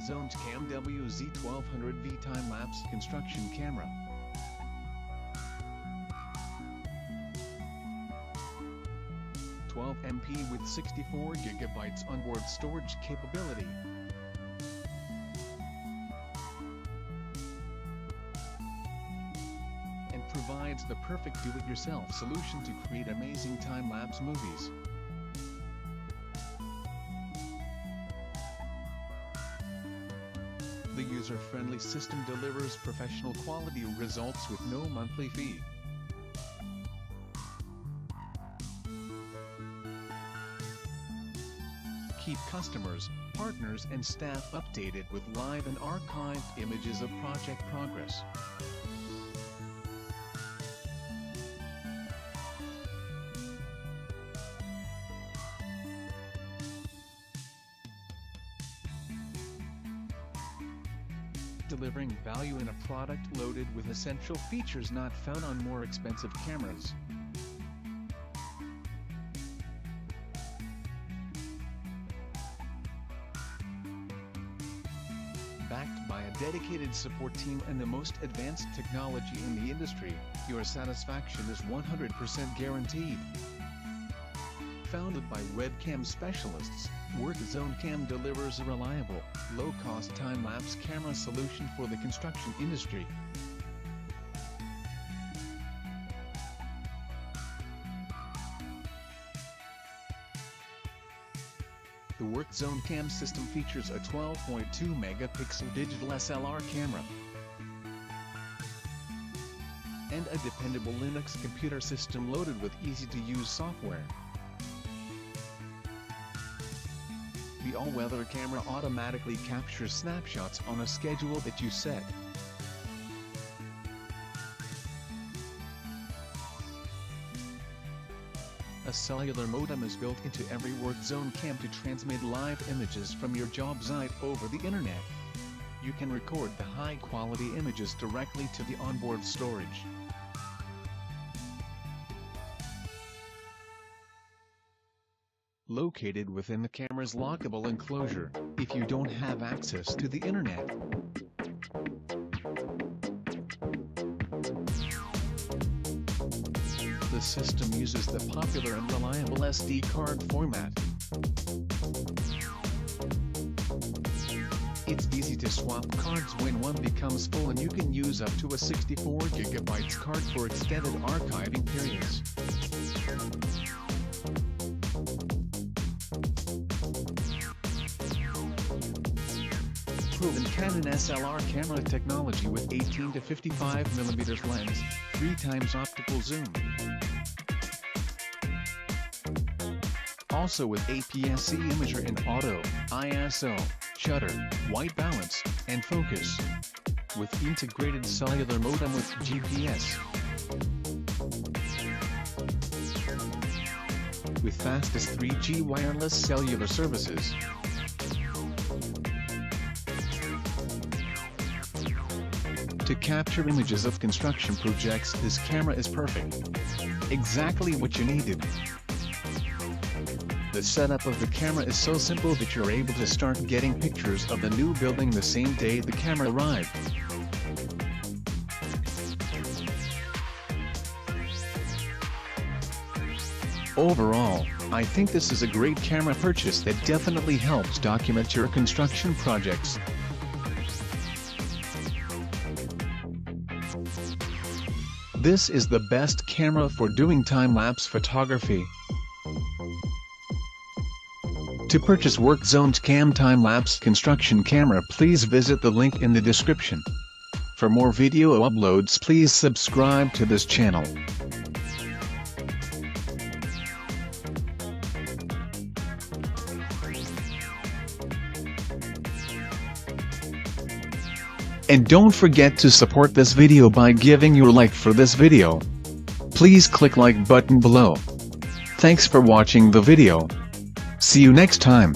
Zones Cam WZ1200V time-lapse construction camera. MP with 64 GB onboard storage capability. And provides the perfect do-it-yourself solution to create amazing time-lapse movies. The user-friendly system delivers professional quality results with no monthly fee. Keep customers, partners and staff updated with live and archived images of project progress. Delivering value in a product loaded with essential features not found on more expensive cameras. Backed by a dedicated support team and the most advanced technology in the industry, your satisfaction is 100% guaranteed. Founded by webcam specialists, WorkZone Cam delivers a reliable, low-cost time-lapse camera solution for the construction industry. The WorkZone Cam system features a 12.2 megapixel digital SLR camera and a dependable Linux computer system loaded with easy-to-use software. The all-weather camera automatically captures snapshots on a schedule that you set. A cellular modem is built into every work zone cam to transmit live images from your job site over the internet. You can record the high-quality images directly to the onboard storage. Located within the camera's lockable enclosure, if you don't have access to the internet. The system uses the popular and reliable SD card format. It's easy to swap cards when one becomes full and you can use up to a 64GB card for extended archiving periods. Proven Canon SLR camera technology with 18 to 55 mm lens, 3 times optical zoom. Also with APS-C imager in auto, ISO, shutter, white balance, and focus. With integrated cellular modem with GPS. With fastest 3G wireless cellular services. To capture images of construction projects this camera is perfect. Exactly what you needed. The setup of the camera is so simple that you're able to start getting pictures of the new building the same day the camera arrived. Overall, I think this is a great camera purchase that definitely helps document your construction projects. This is the best camera for doing time-lapse photography. To purchase WorkZone's Cam time-lapse construction camera please visit the link in the description. For more video uploads please subscribe to this channel. And don't forget to support this video by giving your like for this video. Please click like button below. Thanks for watching the video. See you next time.